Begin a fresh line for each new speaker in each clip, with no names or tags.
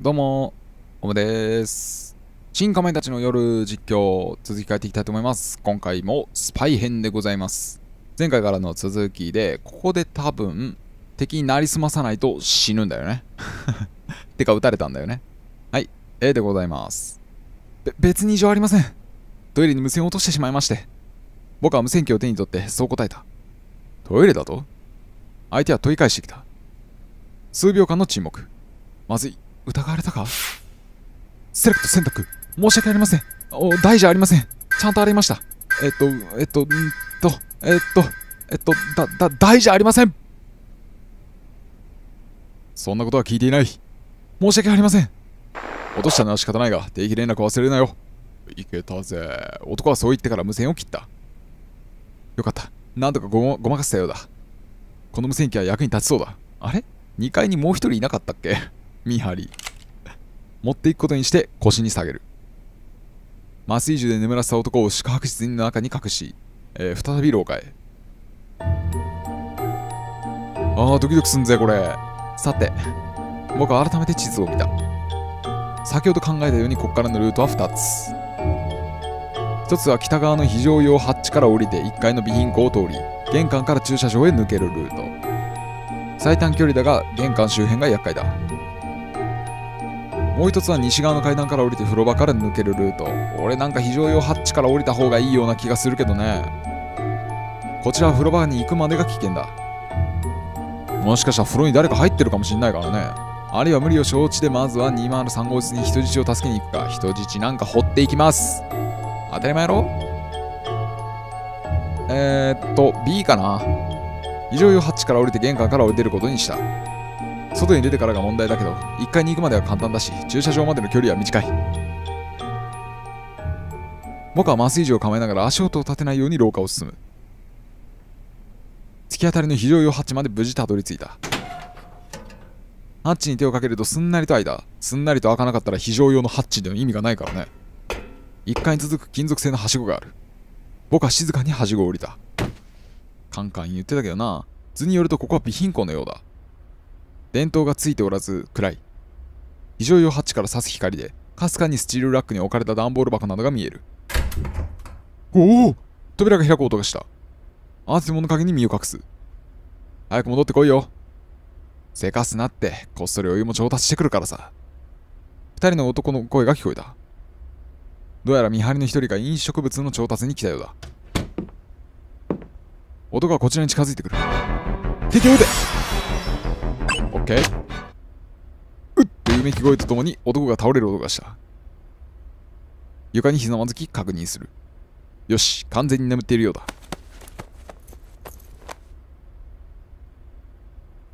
どうも、おむです。新仮面たちの夜実況、続き変えていきたいと思います。今回もスパイ編でございます。前回からの続きで、ここで多分、敵になりすまさないと死ぬんだよね。てか、撃たれたんだよね。はい、A でございます。べ、別に異常ありません。トイレに無線を落としてしまいまして。僕は無線機を手に取ってそう答えた。トイレだと？相手は問い返してきた。数秒間の沈黙。まずい。疑われたか？セレクト選択。申し訳ありません。お、大じゃありません。ちゃんと洗いました。えっと、えっと、んーと、えっと、えっと、だ、だ、大じゃありません。そんなことは聞いていない。申し訳ありません。落としたのは仕方ないが、定期連絡忘れるなよ。いけたぜ。男はそう言ってから無線を切った。よかった。なんとかごごまかせたようだ。この無線機は役に立ちそうだ。あれ ?2 階にもう一人いなかったっけ？見張り。持っていくことにして腰に下げる。麻酔銃で眠らせた男を宿泊室の中に隠し、えー再び廊下へ。ああ、ドキドキすんぜ、これ。さて、僕は改めて地図を見た。先ほど考えたようにここからのルートは2つ。1つは北側の非常用ハッチから降りて1階の備品庫を通り、玄関から駐車場へ抜けるルート。最短距離だが玄関周辺が厄介だ。もう一つは西側の階段から降りて風呂場から抜けるルート。俺なんか非常用ハッチから降りた方がいいような気がするけどね。こちらは風呂場に行くまでが危険だ。もしかしたら風呂に誰か入ってるかもしんないからね。あるいは無理を承知でまずは203号室に人質を助けに行くか。人質なんか掘っていきます。当たり前やろえー、っと、B かな。非常用ハッチから降りて玄関から降りてることにした。外に出てからが問題だけど、1階に行くまでは簡単だし、駐車場までの距離は短い。僕は麻酔銃を構えながら足音を立てないように廊下を進む。突き当たりの非常用ハッチまで無事たどり着いた。ハッチに手をかけるとすんなりと開いた。すんなりと開かなかったら非常用のハッチでの意味がないからね。1階に続く金属製のはしごがある。僕は静かにはしごを降りた。カンカン言ってたけどな、図によるとここは備品庫のようだ。電灯がついておらず暗い。非常用ハッチから差す光で、かすかにスチールラックに置かれた段ボール箱などが見える。おお扉が開く音がした。慌てて物陰に身を隠す。早く戻ってこいよ。せかすなって、こっそりお湯も調達してくるからさ。二人の男の声が聞こえた。どうやら見張りの一人が飲食物の調達に来たようだ。男がこちらに近づいてくる。敵を撃てオッケーうっというめき声とともに男が倒れる音がした。床にひざまずき確認する。よし、完全に眠っているようだ。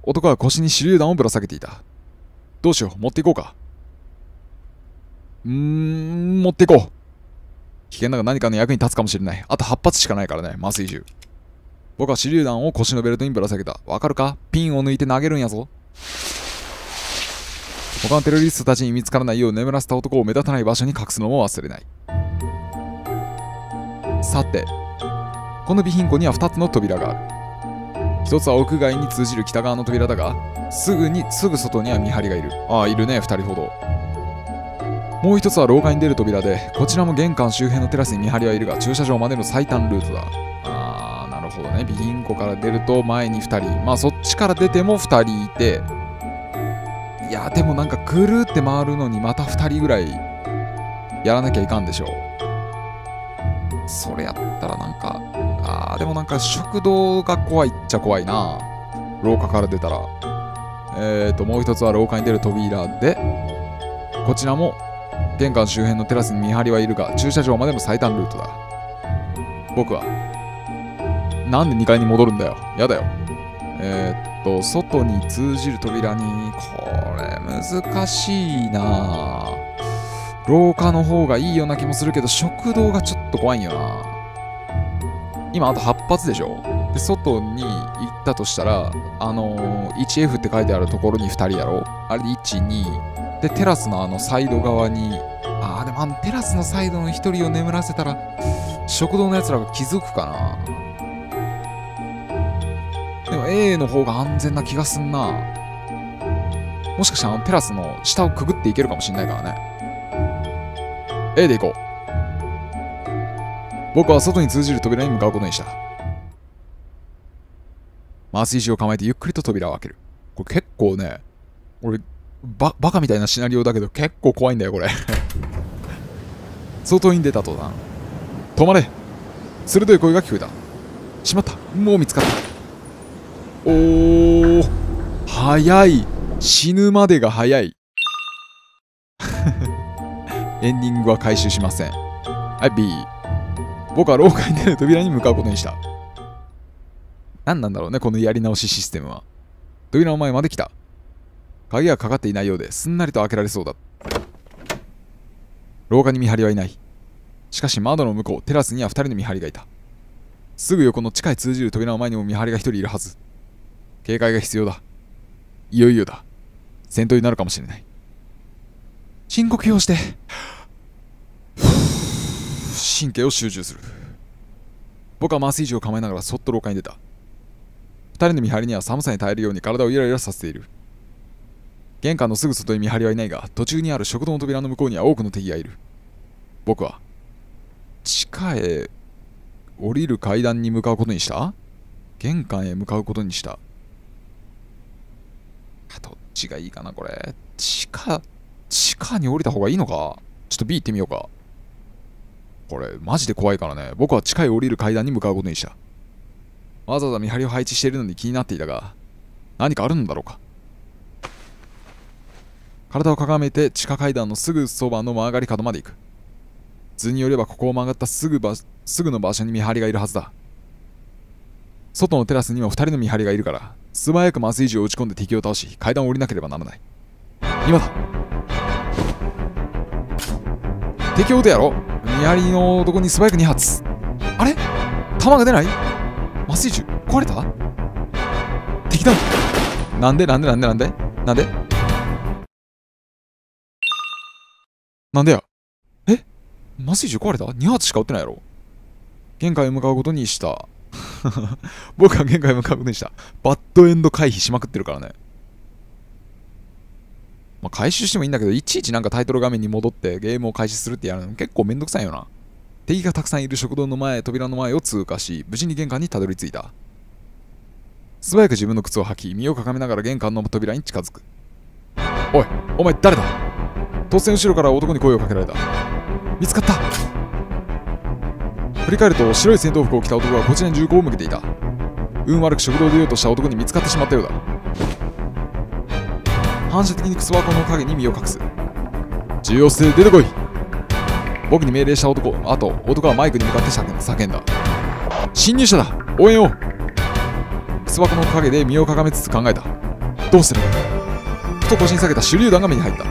男は腰に手榴弾をぶら下げていた。どうしよう、持っていこうか。うーん、持っていこう。危険だが何かの役に立つかもしれない。あと8発しかないからね、麻酔銃。僕は手榴弾を腰のベルトにぶら下げた。わかるか？ピンを抜いて投げるんやぞ。他のテロリストたちに見つからないよう眠らせた男を目立たない場所に隠すのも忘れない。さて、この備品庫には2つの扉がある。一つは屋外に通じる北側の扉だが、すぐに、すぐ外には見張りがいる。ああ、いるね、2人ほど。もう一つは廊下に出る扉で、こちらも玄関周辺のテラスに見張りはいるが、駐車場までの最短ルートだ。あー、なるほどね。備品庫から出ると前に2人。まあそっから出ても2人いて、いや、でもなんかぐるって回るのにまた2人ぐらいやらなきゃいかんでしょう。それやったらなんか、あー、でもなんか食堂が怖いっちゃ怖いな。廊下から出たら。えーと、もう一つは廊下に出る扉で、こちらも玄関周辺のテラスに見張りはいるが、駐車場までの最短ルートだ。僕は、なんで2階に戻るんだよ。やだよ。えー、っと、外に通じる扉に、これ難しいな。廊下の方がいいような気もするけど、食堂がちょっと怖いよな。今あと8発でしょ？で、外に行ったとしたら、あのー 1F って書いてあるところに2人やろ？あれで1、2、で、テラスのあのサイド側に、あーでもあのテラスのサイドの1人を眠らせたら、食堂のやつらが気づくかな。A の方が安全な気がすんな。もしかしたらあのテラスの下をくぐっていけるかもしれないからね。A で行こう。僕は外に通じる扉に向かうことにした。麻酔師を構えてゆっくりと扉を開ける。これ結構ね俺ババカみたいなシナリオだけど結構怖いんだよこれ。外に出た途端。止まれ。鋭い声が聞こえた。しまった。もう見つかったおー。早い。死ぬまでが早い。エンディングは回収しません。はい B 僕は廊下に出る扉に向かうことにした。何なんだろうねこのやり直しシステムは。扉の前まで来た。鍵がかかっていないようですんなりと開けられそうだ。廊下に見張りはいない。しかし窓の向こうテラスには2人の見張りがいた。すぐ横の地下へ通じる扉の前にも見張りが1人いるはず。警戒が必要だ。いよいよだ。戦闘になるかもしれない。深呼吸をして。神経を集中する。僕は麻酔銃を構えながらそっと廊下に出た。二人の見張りには寒さに耐えるように体をゆらゆらさせている。玄関のすぐ外に見張りはいないが途中にある食堂の扉の向こうには多くの敵がいる。僕は地下へ降りる階段に向かうことにした？玄関へ向かうことにした？どっちがいいかなこれ。地下地下に降りた方がいいのか？ちょっと B 行ってみようか。これマジで怖いからね。僕は地下へ降りる階段に向かうことにした。わざわざ見張りを配置しているのに気になっていたが何かあるのだろうか？体をかがめて地下階段のすぐそばの曲がり角まで行く。図によればここを曲がったすぐばすぐの場所に見張りがいるはずだ。外のテラスにも2人の見張りがいるから。素早く麻酔銃を打ち込んで敵を倒し階段を降りなければならない。今だ。敵を撃てやろ。見張りの男に素早く2発。あれ？弾が出ない？麻酔銃壊れた？敵だ。なんで？なんで？なんで？なんで？なんで？なんでや？え？麻酔銃壊れた ?2 発しか撃ってないやろ。玄関へ向かうことにした。僕は玄関へ向かうことにしたバッドエンド回避しまくってるからねまあ、回収してもいいんだけど、いちいちなんかタイトル画面に戻ってゲームを開始するってやるの結構めんどくさいよな。敵がたくさんいる食堂の前、扉の前を通過し、無事に玄関にたどり着いた。素早く自分の靴を履き、身をかがめながら玄関の扉に近づく。おい、お前誰だ？突然後ろから男に声をかけられた。見つかった振り返ると白い戦闘服を着た男がこちらに銃口を向けていた。運悪く食堂を出ようとした男に見つかってしまったようだ。反射的にクソ箱の影に身を隠す。重要性出てこい。僕に命令した男。あと男はマイクに向かって叫んだ。侵入者だ。応援を。クソ箱の影で身をかがめつつ考えた。どうする。ふと腰に下げた手榴弾が目に入った。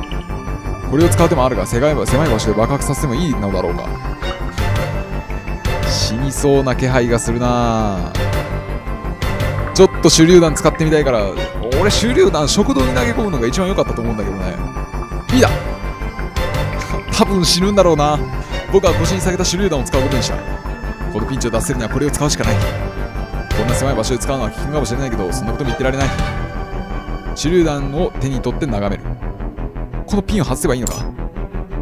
これを使う手もあるが狭い場所で爆発させてもいいのだろうか。死にそうな気配がするな。ちょっと手榴弾使ってみたいから俺手榴弾食堂に投げ込むのが一番良かったと思うんだけどね。B だ多分死ぬんだろうな。僕は腰に下げた手榴弾を使うことにした。このピンチを出せるにはこれを使うしかない。こんな狭い場所で使うのは危険かもしれないけどそんなことも言ってられない。手榴弾を手に取って眺める。このピンを外せばいいのか。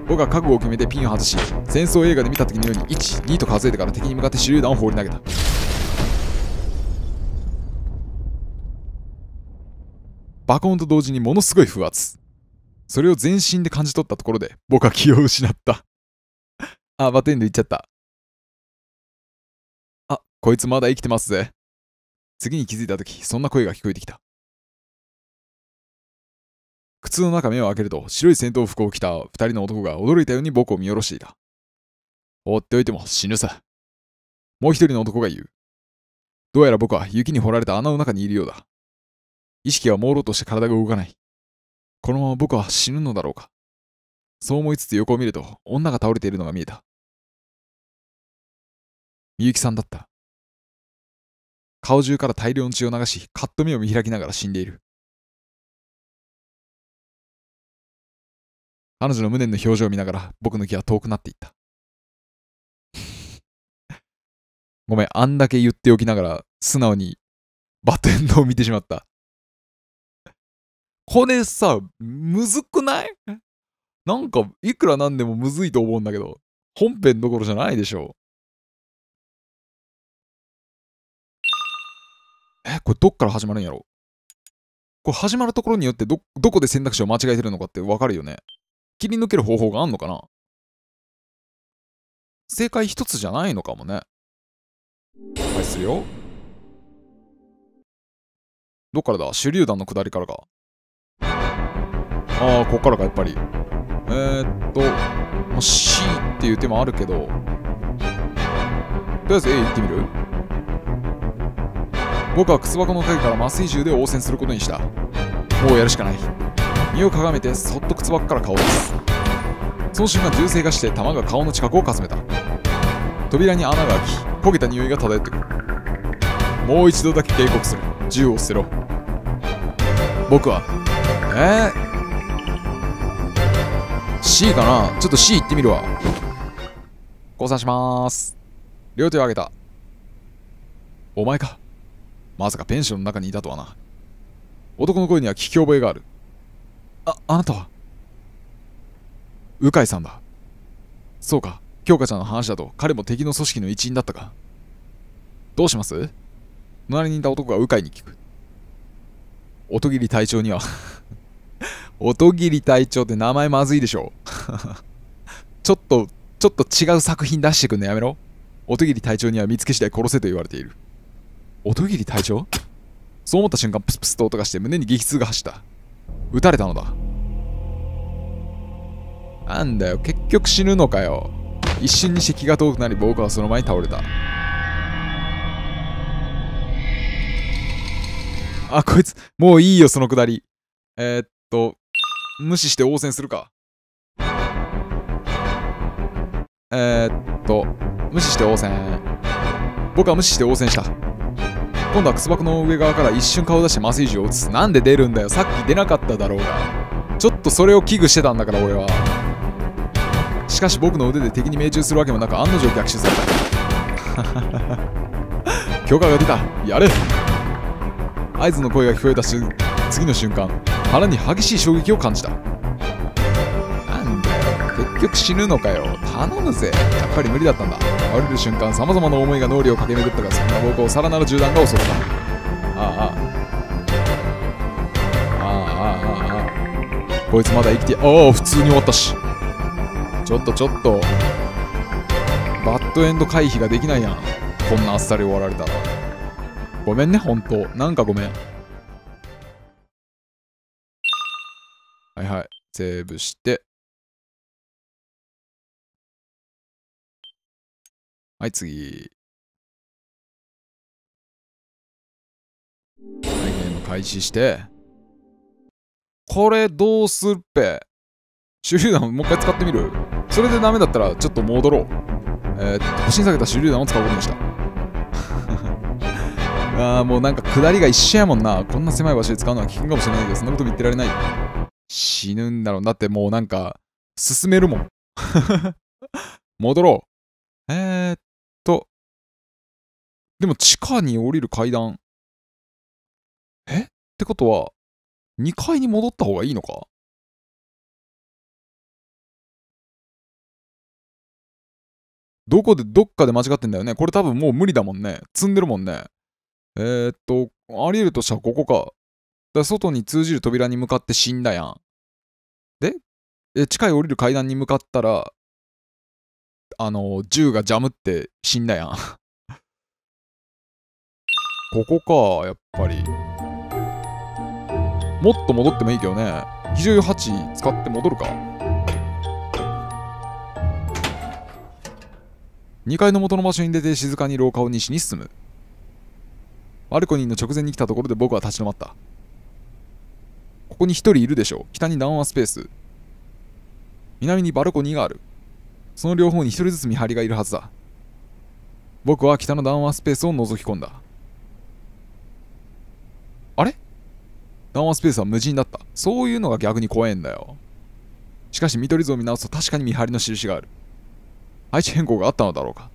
僕は覚悟を決めてピンを外し戦争映画で見た時のように12と数えてから敵に向かって手榴弾を放り投げたバコーンと同時にものすごい風圧。それを全身で感じ取ったところで、僕は気を失った。あ、バテンで言っちゃった。あ、こいつまだ生きてますぜ。次に気づいたとき、そんな声が聞こえてきた。靴の中目を開けると、白い戦闘服を着た二人の男が驚いたように僕を見下ろしていた。放っておいても死ぬさ。もう一人の男が言う。どうやら僕は雪に掘られた穴の中にいるようだ。意識が朦朧として体が動かない。このまま僕は死ぬのだろうか。そう思いつつ横を見ると、女が倒れているのが見えた。みゆきさんだった。顔中から大量の血を流し、カッと目を見開きながら死んでいる。彼女の無念の表情を見ながら、僕の気は遠くなっていった。ごめん、あんだけ言っておきながら、素直にバッドエンドを見てしまった。骨さ、むずくない？なんか、いくらなんでもむずいと思うんだけど、本編どころじゃないでしょう。え、これどっから始まるんやろ？これ始まるところによってど、どこで選択肢を間違えてるのかってわかるよね。切り抜ける方法があんのかな？正解一つじゃないのかもね。はい、するよ。どっからだ？手榴弾の下りからか。ああ、こっからか、やっぱり。えー、っと、まあ、C っていう手もあるけど、とりあえず A 行ってみる？僕は靴箱の陰から麻酔銃で応戦することにした。もうやるしかない。身をかがめてそっと靴箱から顔を出す。その瞬間銃声がして弾が顔の近くをかすめた。扉に穴が開き、焦げた匂いが漂ってくる。もう一度だけ警告する。銃を捨てろ。僕は、えー、C かな？ちょっと C 行ってみるわ。降参しまーす。両手を挙げた。お前か。まさかペンションの中にいたとはな。男の声には聞き覚えがある。あ、あなたは？鵜飼さんだ。そうか、京香ちゃんの話だと彼も敵の組織の一員だったか。どうします？隣にいた男が鵜飼に聞く。音切隊長には 音切隊長って名前まずいでしょ ちょっと、ちょっと違う作品出してくんのやめろ。音切隊長には見つけ次第殺せと言われている。音切隊長？そう思った瞬間プスプスと音がして胸に激痛が走った撃たれたのだ。なんだよ結局死ぬのかよ。一瞬にして気が遠くなり僕はその前に倒れた。あこいつもういいよそのくだり。えー、っと無視して応戦するか。えー、っと無視して応戦。僕は無視して応戦した。今度は靴箱の上側から一瞬顔出して麻酔銃を撃つ。なんで出るんだよ。さっき出なかっただろうが。ちょっとそれを危惧してたんだから俺は。しかし僕の腕で敵に命中するわけもなく案の定逆襲された。許可が出た。やれ。合図の声が聞こえたし次の瞬間腹に激しい衝撃を感じた。なんだよ。結局死ぬのかよ。頼むぜ。やっぱり無理だったんだ。降りる瞬間さまざまな思いが脳裏を駆け巡ったがそんな僕をさらなる銃弾が襲った。ああああ。ああああこいつまだ生きてああ普通に終わったし。ちょっとちょっとバッドエンド回避ができないやん。こんなあっさり終わられたら。ごめんねほんとなんかごめん。はいはい。セーブして。はい次。はいゲーム開始して。これどうするっぺ。手榴弾もう一回使ってみる？それでダメだったらちょっと戻ろう。えー、っと星に下げた手榴弾を使うことにした。あーもうなんか下りが一緒やもんな。こんな狭い場所で使うのは危険かもしれないけどそんなこと言ってられない。死ぬんだろう。だってもうなんか進めるもん。戻ろう。えー、っとでも地下に降りる階段え？ってことは2階に戻った方がいいのか？どこで、どっかで間違ってんだよね。これ多分もう無理だもんね。積んでるもんね。えー、っと、あり得るとしたらここか。だ外に通じる扉に向かって死んだやん。で、え地下へ降りる階段に向かったら、あの、銃がジャムって死んだやん。ここか、やっぱり。もっと戻ってもいいけどね。非常用8使って戻るか。2階の元の場所に出て静かに廊下を西に進む。バルコニーの直前に来たところで僕は立ち止まった。ここに一人いるでしょう。北に談話スペース。南にバルコニーがある。その両方に一人ずつ見張りがいるはずだ。僕は北の談話スペースを覗き込んだ。あれ？談話スペースは無人だった。そういうのが逆に怖えんだよ。しかし見取り図を見直すと確かに見張りの印がある。配置変更があったのだろうか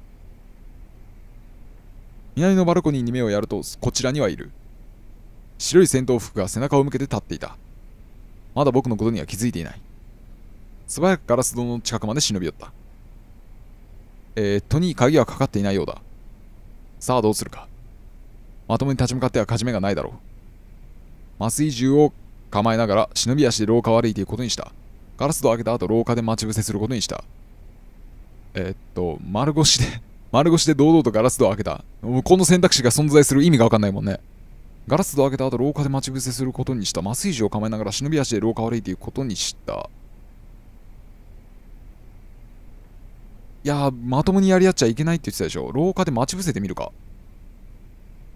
南のバルコニーに目をやるとこちらにはいる白い戦闘服が背中を向けて立っていたまだ僕のことには気づいていない素早くガラス戸の近くまで忍び寄ったえー、戸に鍵はかかっていないようだ。さあどうするか。まともに立ち向かっては勝ち目がないだろう。麻酔銃を構えながら忍び足で廊下を歩いていくことにした。ガラス戸を開けた後廊下で待ち伏せすることにした。えー、っと丸腰で 丸腰で堂々とガラス戸を開けた。この選択肢が存在する意味がわかんないもんね。ガラス戸を開けた後廊下で待ち伏せすることにした。麻酔銃を構えながら忍び足で廊下を歩いていくことにした。いやまともにやり合っちゃいけないって言ってたでしょ。廊下で待ち伏せてみるか。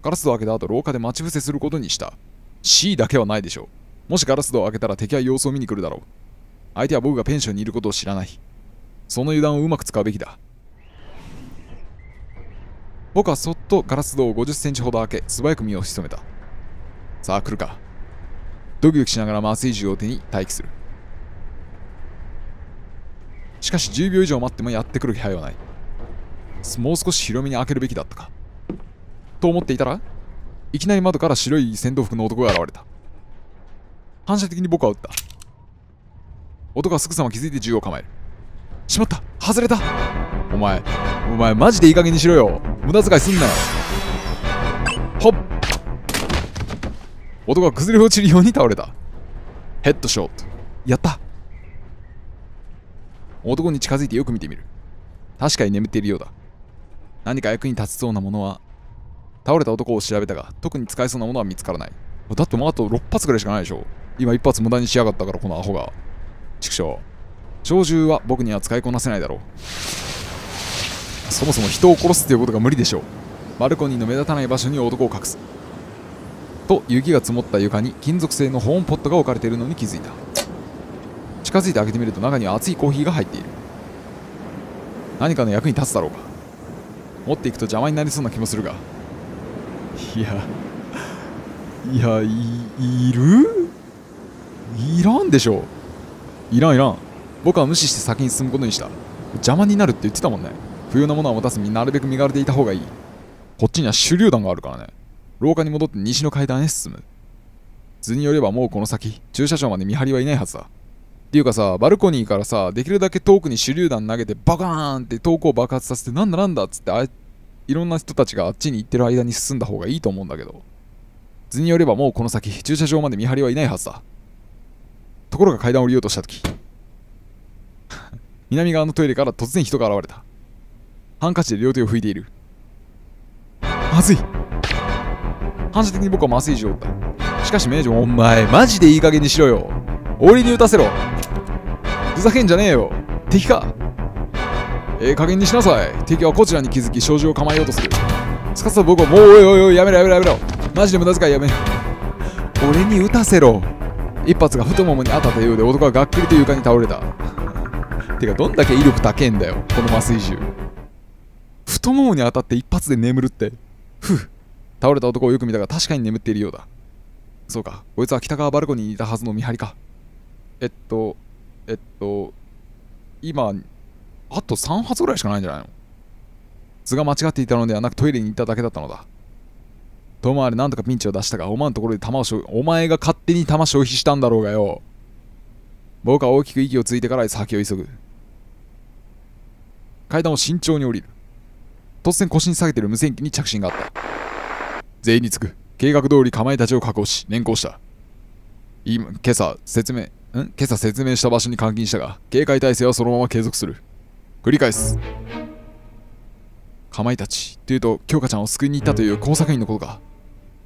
ガラス戸を開けた後廊下で待ち伏せすることにした。C だけはないでしょ。もしガラス戸を開けたら敵は様子を見に来るだろう。相手は僕がペンションにいることを知らない。その油断をうまく使うべきだ。僕はそっとガラス戸を50センチほど開け素早く身を潜めた。さあ来るか。ドキドキしながら麻酔銃を手に待機する。しかし10秒以上待ってもやってくる気配はない。もう少し広めに開けるべきだったか。と思っていたらいきなり窓から白い戦闘服の男が現れた。反射的に僕は撃った。男はすぐさま気づいて銃を構える。しまった外れた。お前お前マジでいい加減にしろよ。無駄遣いすんなよ。ほっ。男が崩れ落ちるように倒れた。ヘッドショット。やった。男に近づいてよく見てみる。確かに眠っているようだ。何か役に立ちそうなものは倒れた男を調べたが特に使えそうなものは見つからない。だってもうあと6発ぐらいしかないでしょ。今1発無駄にしやがったからこのアホが。畜生。鳥獣は僕には使いこなせないだろう。そもそも人を殺すっていうことが無理でしょう。バルコニーの目立たない場所に男を隠す。と雪が積もった床に金属製の保温ポットが置かれているのに気づいた。近づいて開けてみると中には熱いコーヒーが入っている。何かの役に立つだろうか。持っていくと邪魔になりそうな気もするが。いやいやいる？いらんでしょいらんいらん。僕は無視して先に進むことにした。邪魔になるって言ってたもんね。不要なものは持たずになるべく身軽でいた方がいい。こっちには手榴弾があるからね。廊下に戻って西の階段へ進む。図によればもうこの先駐車場まで見張りはいないはずだ。っていうかさ、バルコニーからさ、できるだけ遠くに手榴弾投げてバカーンって遠くを爆発させてなんだなんだっつってあいろんな人たちがあっちに行ってる間に進んだ方がいいと思うんだけど。図によればもうこの先、駐車場まで見張りはいないはずだ。ところが階段を降りようとした時 南側のトイレから突然人が現れた。ハンカチで両手を拭いている。まずい反射的に僕は麻酔銃を撃った。しかし名女、お前、マジでいい加減にしろよ。俺に撃たせろ。ふざけんじゃねえよ。敵か。ええー、加減にしなさい。敵はこちらに気づき障子を構えようとする。すかさず僕はもうおいおいおいやめろやめろやめろ。マジで無駄遣いやめろ。俺に撃たせろ。一発が太ももに当たったようで男はがっくりと床に倒れた。てかどんだけ威力高えんだよこの麻酔銃。太ももに当たって一発で眠るって。ふう。倒れた男をよく見たが確かに眠っているようだ。そうか。こいつは北側バルコニーにいたはずの見張りか。えっと、えっと、今、あと3発ぐらいしかないんじゃないの？図が間違っていたのではなくトイレに行っただけだったのだ。遠回りなんとかピンチを出したが、お前のところで弾を消費、お前が勝手に弾消費したんだろうがよ。僕は大きく息をついてから先を急ぐ。階段を慎重に降りる。突然腰に下げてる無線機に着信があった。全員につく。計画通り構えたちを確保し、連行した。今朝、説明、ん？今朝説明した場所に監禁したが、警戒態勢はそのまま継続する。繰り返す。かまいたちというと、京香ちゃんを救いに行ったという工作員のことか。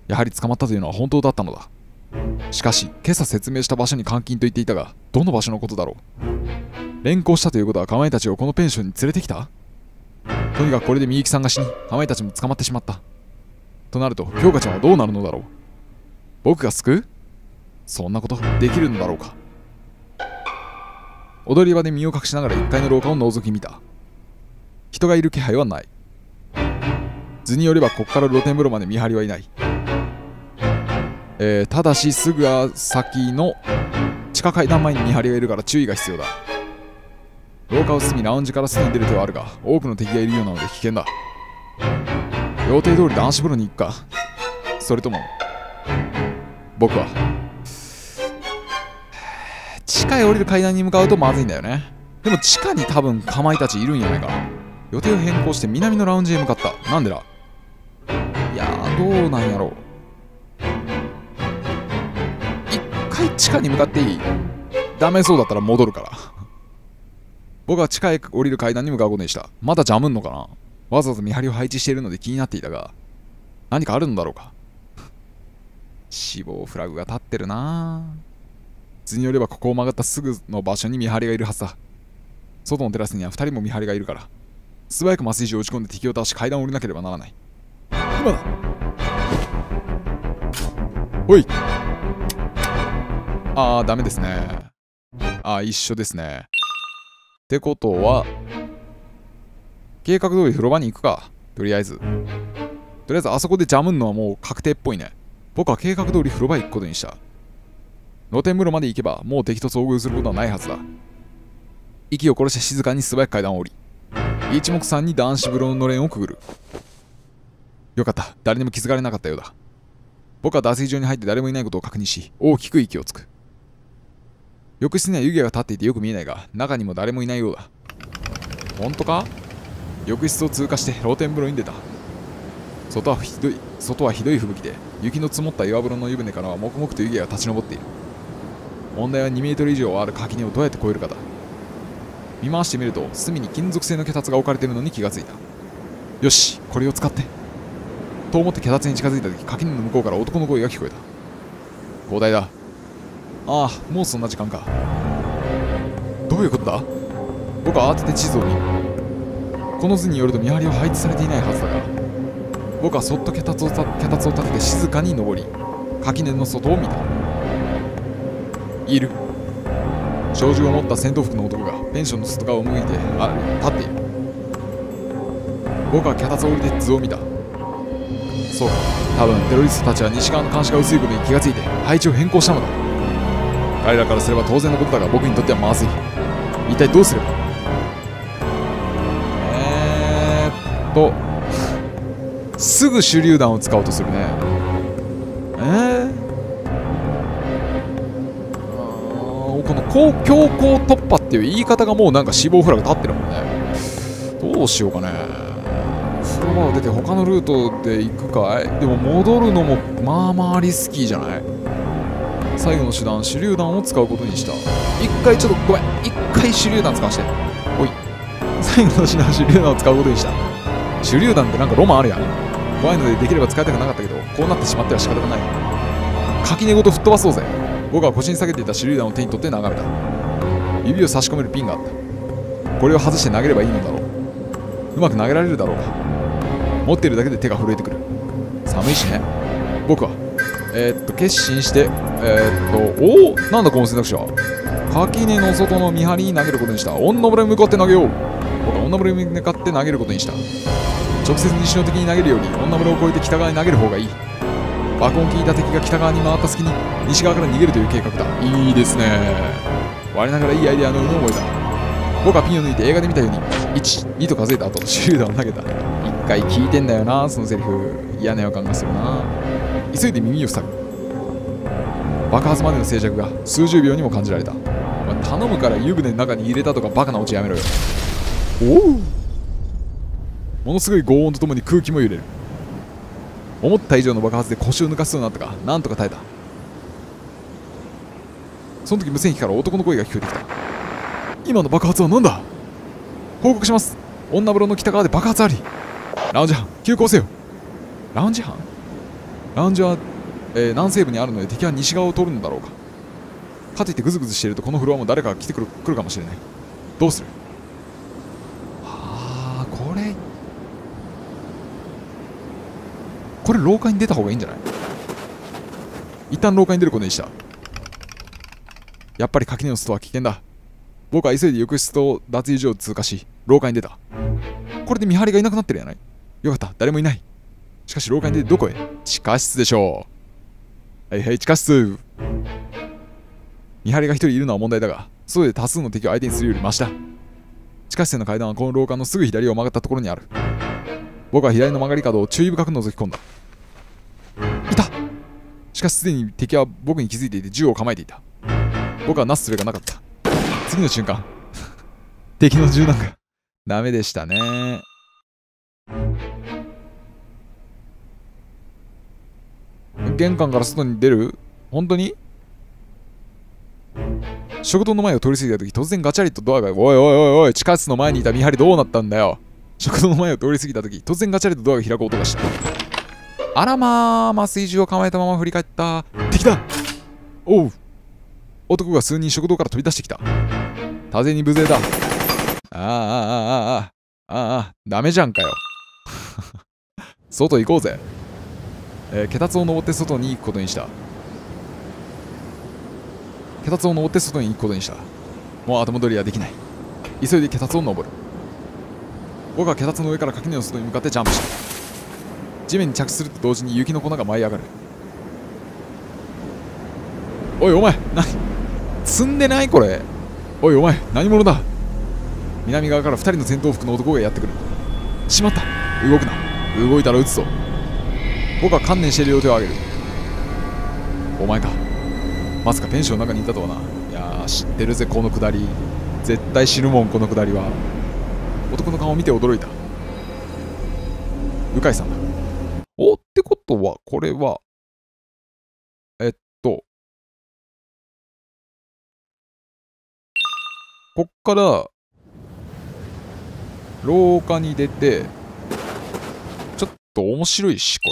やはり捕まったというのは本当だったのだ。しかし、今朝説明した場所に監禁と言っていたが、どの場所のことだろう。連行したということは、かまいたちをこのペンションに連れてきた？とにかくこれでみゆきさんが死に、かまいたちも捕まってしまった。となると、京香ちゃんはどうなるのだろう。僕が救う？そんなことできるのだろうか踊り場で身を隠しながら1階の廊下を覗き見た。人がいる気配はない。図によればここから露天風呂まで見張りはいない、えー、ただしすぐ先の地下階段前に見張りがいるから注意が必要だ。廊下を進みラウンジからすぐに出る手はあるが多くの敵がいるようなので危険だ。予定通り男子風呂に行くか。それとも僕は地下へ降りる階段に向かうとまずいんだよね。でも地下に多分かまいたちいるんやないか。予定を変更して南のラウンジへ向かった。なんでだ？いやーどうなんやろう。一回地下に向かっていい？ダメそうだったら戻るから。僕は地下へ降りる階段に向かうことにした。まだ邪魔んのかな？わざわざ見張りを配置しているので気になっていたが。何かあるのだろうか？死亡フラグが立ってるなぁ図によればここを曲がったすぐの場所に見張りがいるはずだ。外のテラスには2人も見張りがいるから。素早く麻酔銃を打ち込んで敵を倒し階段を降りなければならない。今だ。おい。ああダメですね。ああ一緒ですね。ってことは計画通り風呂場に行くか。とりあえず。とりあえずあそこでジャムんのはもう確定っぽいね。僕は計画通り風呂場へ行くことにした露天風呂まで行けばもう敵と遭遇することはないはずだ。息を殺して静かに素早く階段を降り一目散に男子風呂ののれんをくぐる。よかった。誰にも気づかれなかったようだ。僕は脱衣所に入って誰もいないことを確認し大きく息をつく。浴室には湯気が立っていてよく見えないが中にも誰もいないようだ。本当か？浴室を通過して露天風呂に出た。外はひどい外はひどい吹雪で雪の積もった岩風呂の湯船からは黙々と湯気が立ち上っている。問題は2メートル以上ある垣根をどうやって越えるかだ。見回してみると隅に金属製の脚立が置かれているのに気がついた。よしこれを使って。と思って脚立に近づいた時垣根の向こうから男の声が聞こえた。交代だ。ああもうそんな時間か。どういうことだ？僕は慌てて地図を見る。この図によると見張りは配置されていないはずだが僕はそっと脚立を脚立を立てて静かに登り垣根の外を見た。いる。小銃を持った戦闘服の男がペンションの外側を向いてあ立っている。僕は脚立を降りて図を見た。そうか。多分テロリストたちは西側の監視が薄いことに気がついて配置を変更したのだ。彼らからすれば当然のことだが僕にとってはまずい。一体どうすれば？えー、っとすぐ手榴弾を使おうとするね。この強行突破っていう言い方がもうなんか死亡フラグ立ってるもんね。どうしようかね。風呂場を出て他のルートで行くかい？でも戻るのもまあまあリスキーじゃない？最後の手段手榴弾を使うことにした。一回ちょっとごめん。一回手榴弾使わして。おい。最後の手段手榴弾を使うことにした。手榴弾ってなんかロマンあるやん。怖いのでできれば使いたくなかったけどこうなってしまっては仕方がない。垣根ごと吹っ飛ばそうぜ。僕は腰に下げていた手榴弾を手に取って眺めた。指を差し込めるピンがあった。これを外して投げればいいのだろう。うまく投げられるだろうか。持っているだけで手が震えてくる。寒いしね。僕は。えー、っと決心してえー、っとおおなんだこの選択肢は。垣根の外の見張りに投げることにした。女村に向かって投げよう。僕は女村に向かって投げることにした。直接西の敵に投げるより女村を越えて北側に投げる方がいい。爆音を聞いた敵が北側に回った隙に西側から逃げるという計画だ。いいですね。我ながらいいアイデアのうに思えた。僕はピンを抜いて映画で見たように12と数えた。後手榴弾を投げた。一回聞いてんだよなそのセリフ。嫌な予感がするな。急いで耳を塞ぐ。爆発までの静寂が数十秒にも感じられた、頼むから湯船の中に入れたとかバカなオチやめろよ。おおものすごい轟音とともに空気も揺れる。思った以上の爆発で腰を抜かすようになったがなんとか耐えた。その時無線機から男の声が聞こえてきた。今の爆発は何だ？報告します。女風呂の北側で爆発あり。ラウンジ班急行せよ。ラウンジ班？ラウンジは、えー、南西部にあるので敵は西側を通るのだろうか。かといってグズグズしているとこのフロアも誰かが来てくる来るかもしれない。どうする？ああこれ。これ廊下に出た方がいいんじゃない？一旦廊下に出ることにした。やっぱり垣根の外は危険だ。僕は急いで浴室と脱衣所を通過し廊下に出た。これで見張りがいなくなってるやない。よかった。誰もいない。しかし廊下に出てどこへ？地下室でしょう。はいはい地下室。見張りが一人いるのは問題だが外で多数の敵を相手にするよりマシだ。地下室の階段はこの廊下のすぐ左を曲がったところにある。僕は左の曲がり角を注意深く覗き込んだ。いた！しかしすでに敵は僕に気づいていて銃を構えていた。僕はなすすべがなかった。次の瞬間。敵の銃弾が。ダメでしたね。玄関から外に出る？本当に？食堂の前を通り過ぎた時突然ガチャリとドアがおいおいおいおい地下室の前にいた見張りどうなったんだよ。食堂の前を通り過ぎた時突然ガチャリとドアが開く音がした。あらまあ麻酔銃を構えたまま振り返った。敵だ！おう。男が数人食堂から飛び出してきた。多勢に無勢だ。ああああああああダメじゃんかよ。外行こうぜ。えー、脚立を登って外に行くことにした。脚立を登って外に行くことにした。もう後戻りはできない。急いで脚立を登る。僕は脚立の上から垣根の外に向かってジャンプした。地面に着地すると同時に雪の粉が舞い上がる。おいお前何？積んでないこれ。おいお前何者だ？南側から2人の戦闘服の男がやってくる。しまった。動くな。動いたら撃つぞ。僕は観念して両手を上げる。お前か。まさかペンションの中にいたとはな。いやー知ってるぜこのくだり。絶対死ぬもんこのくだりは。男の顔を見て驚いた。向井さんだ。おってことはこれはこっから廊下に出てちょっと面白いしこ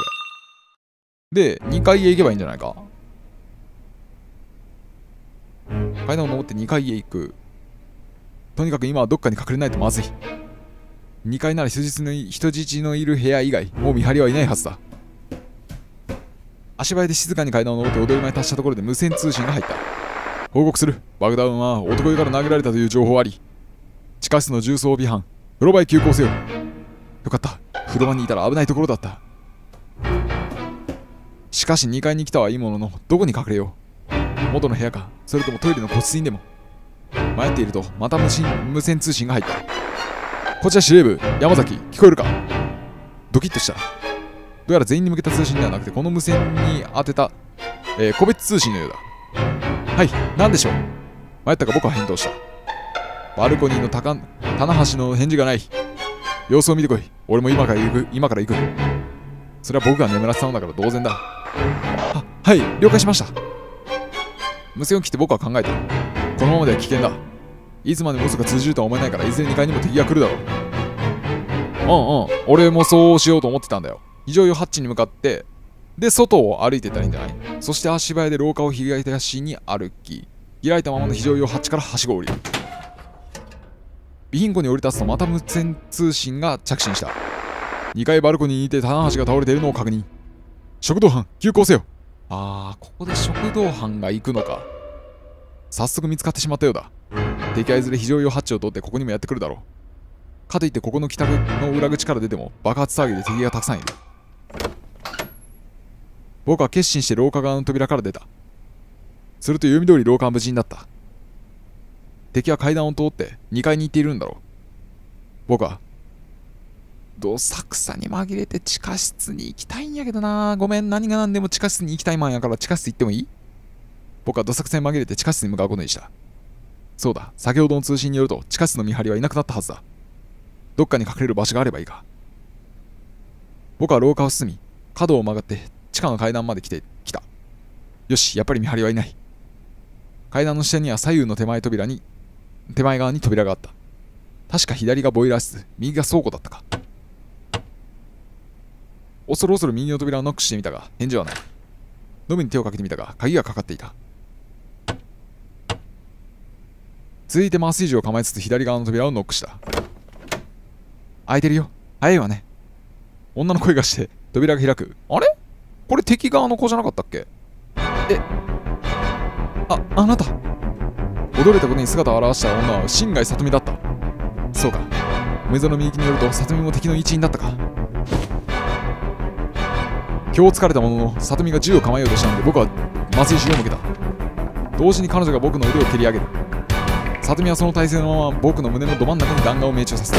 れ。で2階へ行けばいいんじゃないか。階段を登って2階へ行く。とにかく今はどっかに隠れないとまずい。2階なら人質の人質のいる部屋以外もう見張りはいないはずだ。足早で静かに階段を登って踊り場に達したところで無線通信が入った。報告する。爆弾は男湯から投げられたという情報あり地下室の重装備班風呂場へ急行せよ。よかった。風呂場にいたら危ないところだった。しかし2階に来たはいいもののどこに隠れよう。元の部屋かそれともトイレの個室にでも。迷っているとまた無無線通信が入った。こちら司令部山崎聞こえるか？ドキッとした。どうやら全員に向けた通信ではなくてこの無線に当てた、えー、個別通信のようだ。はい何でしょう。迷ったか僕は返答した。バルコニーの高棚橋の返事がない。様子を見てこい。俺も今から行く今から行く。それは僕が眠らせたのだから同然だ。ははい了解しました。無線を切って僕は考えた。このままでは危険だ。いつまでも嘘が通じるとは思えないからいずれ2階にも敵が来るだろう。うんうん。俺もそうしようと思ってたんだよ。非常用ハッチに向かってで外を歩いてたらいいんじゃないそして足早で廊下を東に歩き開いたままの非常用ハッチからはしごを降りる。備品庫に降り立つとまた無線通信が着信した。2階バルコニーにいて棚橋が倒れているのを確認。食堂班急行せよ。あーここで食堂班が行くのか。早速見つかってしまったようだ。敵はいずれ非常用ハッチを通ってここにもやってくるだろう。かといってここの北の裏口から出ても爆発騒ぎで敵がたくさんいる。僕は決心して廊下側の扉から出た。すると読み通り廊下は無人だった。敵は階段を通って2階に行っているんだろう。僕はどさくさに紛れて地下室に行きたいんやけどな。ごめん何が何でも地下室に行きたいマンやから地下室行ってもいい？僕はどさくさに紛れて地下室に向かうことにした。そうだ。先ほどの通信によると地下室の見張りはいなくなったはずだ。どっかに隠れる場所があればいいか。僕は廊下を進み角を曲がって下の階段まで来てきた。よしやっぱり見張りはいない。階段の下には左右の手前扉に手前側に扉があった。確か左がボイラー室右が倉庫だったか。恐る恐る右の扉をノックしてみたが返事はない。ノブに手をかけてみたが鍵がかかっていた。続いて麻酔銃を構えつつ左側の扉をノックした。開いてるよ。早いわね。女の声がして扉が開く。あれ？これ敵側の子じゃなかったっけ？えああなた。驚いたことに姿を現した女は新外里美だった。そうか。梅園みゆきによると里美も敵の一員だったか。今日疲れたものの里美が銃を構えようとしたので僕は麻酔銃を向けた。同時に彼女が僕の腕を蹴り上げる。里美はその体勢のまま僕の胸のど真ん中に弾丸を命中させた。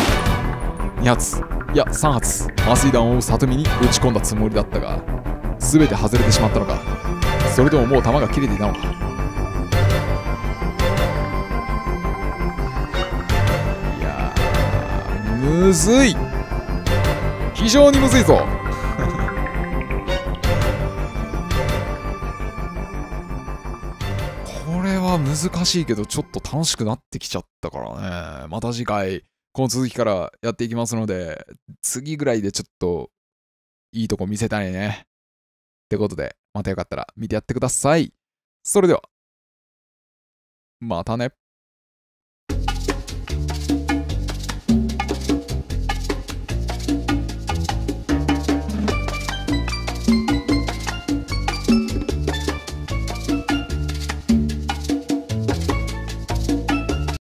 2発。いや3発。麻酔弾を里美に撃ち込んだつもりだったが。全て外れてしまったのか。それとももう弾が切れていたのか。いやむずい。非常にむずいぞ。これは難しいけどちょっと楽しくなってきちゃったからね。また次回この続きからやっていきますので次ぐらいでちょっといいとこ見せたいね。ってことでまたよかったら見てやってください。それでは。またね。